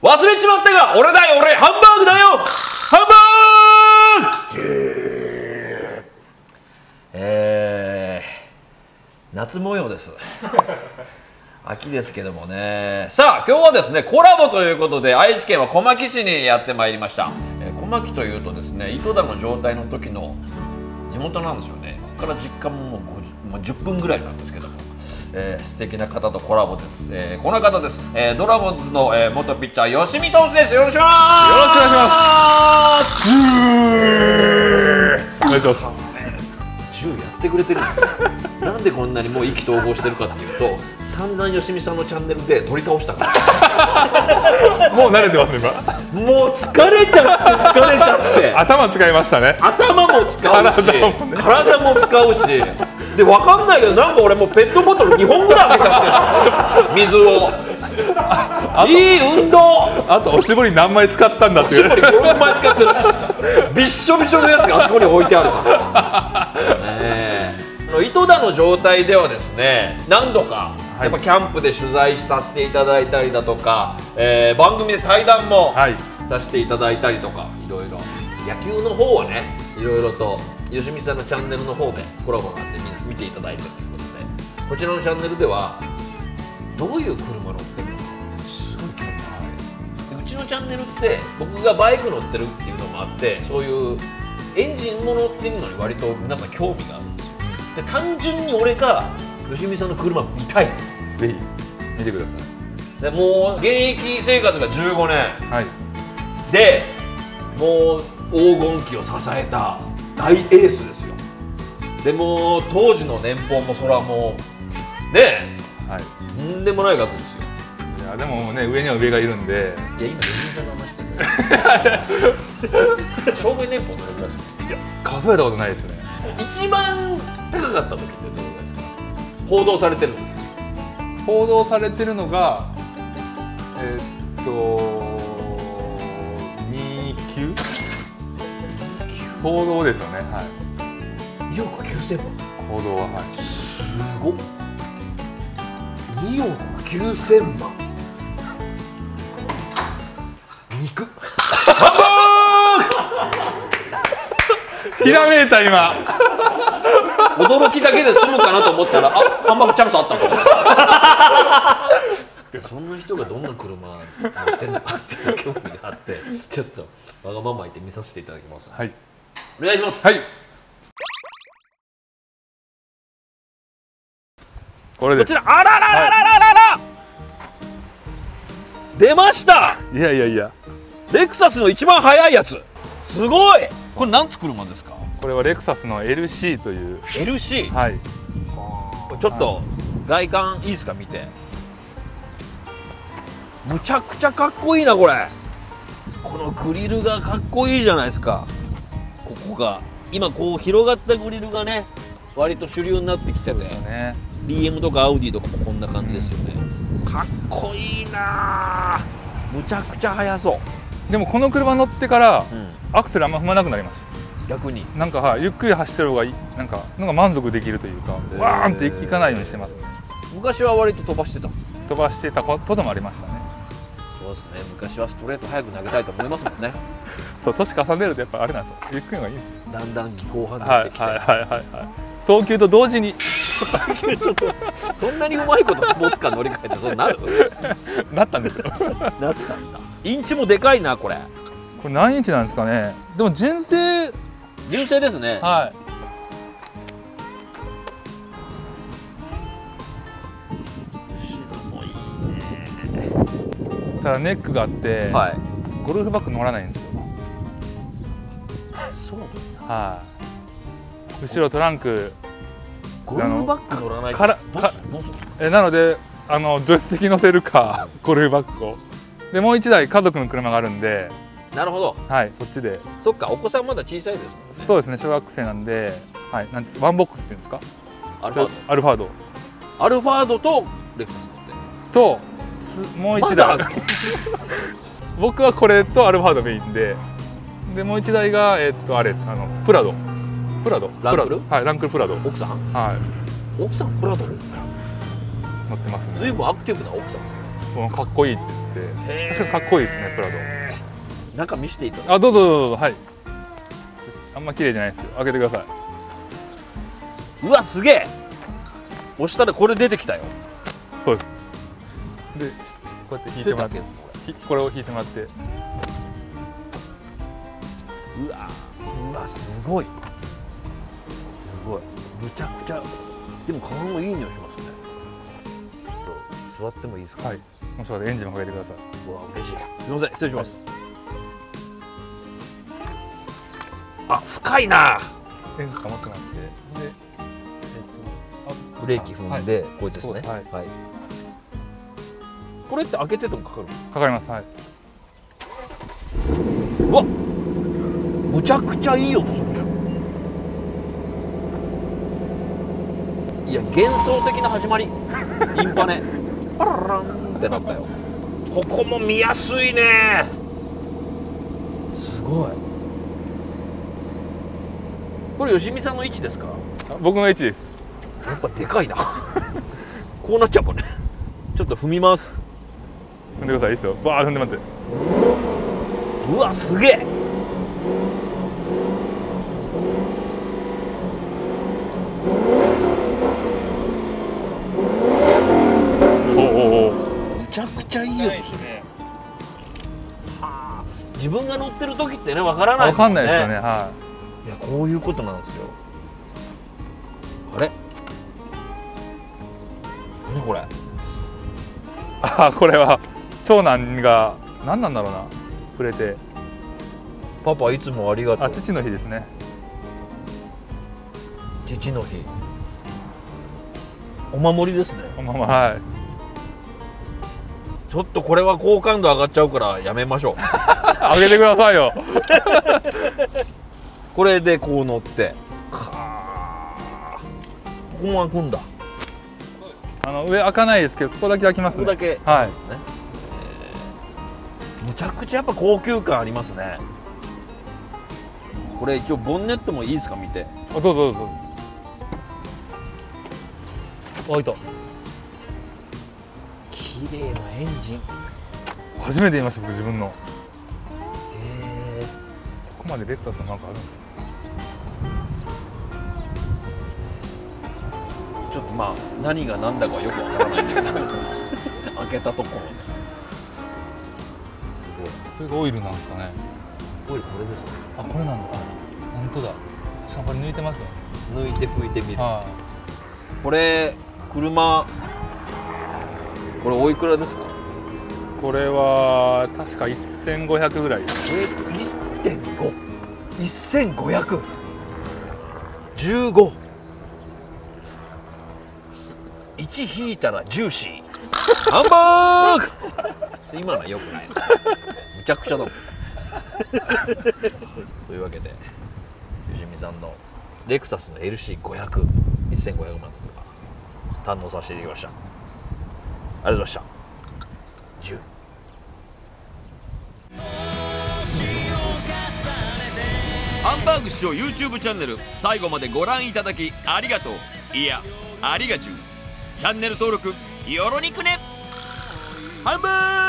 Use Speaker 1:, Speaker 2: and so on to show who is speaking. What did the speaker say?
Speaker 1: 忘れちまったが俺だよ俺ハンバーグだよ。ハンバーグ。えー、夏模様です。秋ですけどもね。さあ今日はですねコラボということで愛知県は小牧市にやってまいりました、えー小牧というとですね井戸田の状態の時の地元なんですよね。ここから実家ももうもう10分ぐらいなんですけども、えー素敵な方とコラボです、えーこの方です、えードラゴンズの、えー元ピッチャー吉見投手です。よろしくお願いします。
Speaker 2: よろしくお願いします。お願いします。
Speaker 1: 10やってくれてるんですよ。なんでこんなにもう意気投合してるかっていうと散々吉見さんのチャンネルで取り倒したから。
Speaker 2: もう慣れてますね今。
Speaker 1: もう疲れちゃって疲れちゃって。
Speaker 2: 頭使いましたね。
Speaker 1: 頭も使うし
Speaker 2: 体もね。
Speaker 1: 体も使うしで分かんないけどなんか俺もうペットボトル2本ぐらいあげちゃって。る水を。いい運動。
Speaker 2: あとおしぼり何枚使ったんだっていう。
Speaker 1: しぼり56枚使ってる。びっしょびしょのやつがあそこに置いてあるからねえ。あの井戸田の状態ではですね何度か
Speaker 2: はい。
Speaker 1: やっぱキャンプで取材させていただいたりだとか、えー番組で対談も
Speaker 2: はい。
Speaker 1: させていただいたりとかいろいろ。野球の方はねいろいろと吉見さんのチャンネルの方でコラボがあって見見ていただいてということで。こちらのチャンネルではどういう車乗ってるの？かすごい興味ある。でうちのチャンネルって僕がバイク乗ってるっていうのもあってそういうエンジンも乗ってるのに割と皆さん興味があるんですよ。で単純に俺が吉見さんの車見たい。
Speaker 2: ぜひ見てくだ
Speaker 1: でもう現役生活が15年。
Speaker 2: さいはい。
Speaker 1: でもう黄金期を支えた大エースです。よでもう当時の年俸もそれはもうね
Speaker 2: はい。
Speaker 1: えとんでもない額ですよ。
Speaker 2: いやでもね上には上がいるんで。
Speaker 1: いや今吉見さんの話してる。生涯年俸どれぐらいですか
Speaker 2: いや数えたことないですね
Speaker 1: 一番高かった時ってどれぐらいですか？報道されてるの？
Speaker 2: 報道されてるのがえーっと2級報道ですよねはい
Speaker 1: 2億9000万。
Speaker 2: 報道ははい。
Speaker 1: すごっ。2億9000万。肉。
Speaker 2: ひらめいた今。
Speaker 1: 驚きだけで済むかなと思ったらあハンバーグチャンスあったもんそんな人がどんな車乗ってんのかっていう興味があってちょっとわがまま言って見させていただきます。
Speaker 2: はい。
Speaker 1: お願いします。
Speaker 2: はいこれです。
Speaker 1: こちらあららららららら。出ました。
Speaker 2: いやいやいや。
Speaker 1: レクサスの一番速いやつ。すごい。これ何つ車ですか？
Speaker 2: これはレクサスの LC という。
Speaker 1: LC
Speaker 2: はい。
Speaker 1: ちょっと外観いいですか？見て。むちゃくちゃかっこいいなこれ。このグリルがかっこいいじゃないですか。ここが。今こう広がったグリルがね割と主流になってきてて。
Speaker 2: そうですよね
Speaker 1: BM とかアウディとかもこんな感じですよね。かっこいいなあ。むちゃくちゃ速そ
Speaker 2: でもこの車乗ってから
Speaker 1: う、うん、
Speaker 2: アクセルあんま踏まなくなりまし
Speaker 1: 逆に。
Speaker 2: たなんかはいゆっくり走ってる方がいい。なんかなんか満足できるというか
Speaker 1: ー。
Speaker 2: わーんっていかないようにしてます。ね
Speaker 1: 昔は割と飛ばしてたんです
Speaker 2: 飛ばしてたこともありましたね。
Speaker 1: そうですね。昔はストレート速く投げたいと思いますもんね。
Speaker 2: そう年重ねるとやっぱあれなんですよゆっくりの方がいいんです
Speaker 1: だんだん技巧派に
Speaker 2: は
Speaker 1: ないってきて、
Speaker 2: はいはいはいはい。投球と同時に
Speaker 1: そんなにうまいことスポーツカー乗り換えてそうなる？
Speaker 2: なったんですよ。
Speaker 1: なったんだ。インチもでかいなこれ。
Speaker 2: これ何インチなんですかね。でも純正。
Speaker 1: 純正ですね。
Speaker 2: はい。
Speaker 1: 後ろもいいね。
Speaker 2: ただネックがあって、
Speaker 1: はい。
Speaker 2: ゴルフバッグ乗らないんですよ。
Speaker 1: そう
Speaker 2: はい。後ろトランク
Speaker 1: ゴルフバッグ乗らない。と
Speaker 2: からえなのであの助手席に乗せるか ゴルフバッグを。でもう一台家族の車があるんで。
Speaker 1: なるほど。
Speaker 2: はいそっちで。
Speaker 1: そっかお子さんまだ小さいですもんね。
Speaker 2: そうですね小学生なんではいなんですワンボックスっていうんですか？
Speaker 1: アルファー
Speaker 2: アルファード。
Speaker 1: ドアルファードとレクサス
Speaker 2: とすもう一台、
Speaker 1: まだ
Speaker 2: 僕はこれとアルファードメインで。でもう一台がえっとあれですあのプラドプラド？
Speaker 1: ランクル？
Speaker 2: はいランクルプラド。
Speaker 1: 奥さん？
Speaker 2: はい。
Speaker 1: 奥さん？プラド？
Speaker 2: 乗ってますね。
Speaker 1: ずいぶんアクティブな奥さんですね。
Speaker 2: そのかっこいいって言って。確かにかっこいいですねプラド。
Speaker 1: 中見せていただいて
Speaker 2: あどうぞどうぞはい。あんま綺麗じゃないですよ。開けてください。う
Speaker 1: わすげえ！押したらこれ出てきたよ。
Speaker 2: そうです。でしこうやって引いてもらって。これを引いてもらって。
Speaker 1: うわうわすごい。すごい。むちゃくちゃ。でも顔もいい匂いしますね。ちょっと座ってもいいですか、
Speaker 2: はい。もしくはエンジンもかけてください。う
Speaker 1: わ嬉しい。すみません。失礼します、あ深いな。
Speaker 2: エンジンかまってもらって。でえっとあ
Speaker 1: ブレーキ踏んで、こい。つですね。
Speaker 2: そうはい。
Speaker 1: これって開けててもかかる？
Speaker 2: かかります。はい。う
Speaker 1: わむちゃくちゃいい音するじゃんいや幻想的な始まり。インパネ。パラランってなったよ。ここも見やすいね。すごい。これ吉見さんの位置ですか？
Speaker 2: あ僕の位置です。
Speaker 1: やっぱでかいな。こうなっちゃうもんね。ちょっと踏みます。
Speaker 2: 踏んでくださいいいですよ。バーッ踏んで待って。
Speaker 1: うわすげえ自分が乗ってる時ってねわからない
Speaker 2: わかんないですよね。
Speaker 1: ね
Speaker 2: はい。
Speaker 1: やこういうことなんですよ。あれ？何これ？
Speaker 2: いあこれは長男が何なんだろうな触れて。
Speaker 1: パパいつもありがとう。
Speaker 2: あ父の日ですね。
Speaker 1: 父の日。お守りですね。
Speaker 2: このままはい。
Speaker 1: ちょっとこれは好感度上がっちゃうからやめましょう
Speaker 2: あげてくださいよ。
Speaker 1: これでこう乗って。ここも開くんだ。
Speaker 2: あの上開かないですけどそこだけ開きますね。
Speaker 1: ここだけ。
Speaker 2: はい。
Speaker 1: ね、えー。むちゃくちゃやっぱ高級感ありますね。これ一応ボンネットもいいですか？見て。
Speaker 2: あどうぞどうぞ。
Speaker 1: 開いた。綺麗なエンジン。
Speaker 2: 初めて見ました僕自分のこまでレクサスのなんかあるんですか？
Speaker 1: ー、ちょっとまあ何が何だかはよくわからないんだけど。開けたところで。す
Speaker 2: これがオイルなんですかね？
Speaker 1: ごいオイルこれですね
Speaker 2: あこれなんだ。あ本当だ。しかもこれ抜いてますよね。
Speaker 1: 抜いて拭いてみる。
Speaker 2: は
Speaker 1: これ車。これおいくらですか？
Speaker 2: いこれは確か1500ぐらい
Speaker 1: これ1.5 1515 1引いたらジューシーハンバーグ。今のはよくないな。むちゃくちゃだもん。というわけで吉見さんのレクサスの LC500 1500万とか。堪能させていただきました。ありがとうございました。ハンバーグ師匠 YouTube チャンネル最後までご覧いただきありがとう。いやありがちゅう。チャンネル登録よろにくね。ハンバーグ